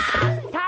差点！